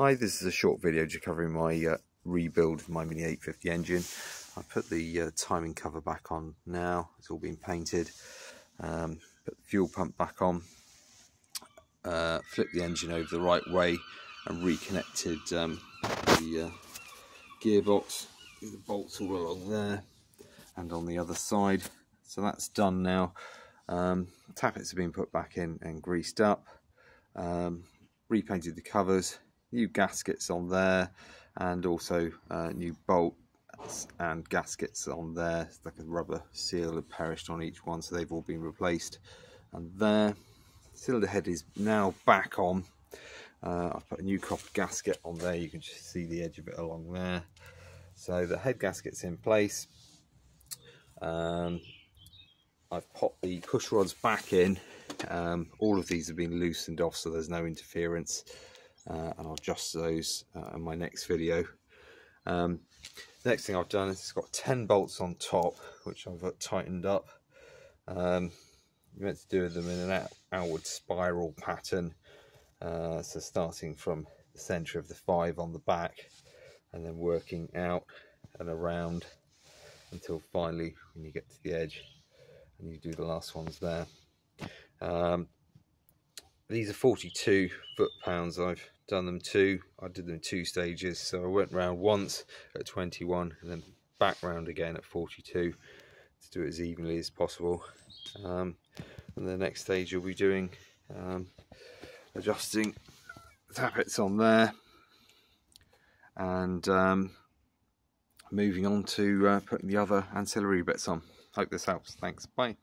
Hi, this is a short video just covering my uh, rebuild of my Mini 850 engine. I put the uh, timing cover back on now, it's all been painted. Um, put the fuel pump back on, uh, flipped the engine over the right way and reconnected um, the uh, gearbox, the bolts all along there and on the other side. So that's done now. Um, tappets have been put back in and greased up. Um, repainted the covers new gaskets on there and also uh, new bolts and gaskets on there like a rubber seal had perished on each one so they've all been replaced. And there cylinder head is now back on. Uh, I've put a new copper gasket on there. You can just see the edge of it along there. So the head gasket's in place. Um, I've popped the push rods back in. Um, all of these have been loosened off so there's no interference uh, and I'll adjust those uh, in my next video. Um, next thing I've done is it's got 10 bolts on top which I've tightened up. Um, you meant to do them in an out outward spiral pattern uh, so starting from the center of the five on the back and then working out and around until finally when you get to the edge and you do the last ones there. Um, these are 42 foot pounds. I've done them two. I did them two stages. So I went round once at 21 and then back round again at 42 to do it as evenly as possible. Um, and the next stage you'll be doing um, adjusting tappets on there and um, moving on to uh, putting the other ancillary bits on. Hope this helps. Thanks. Bye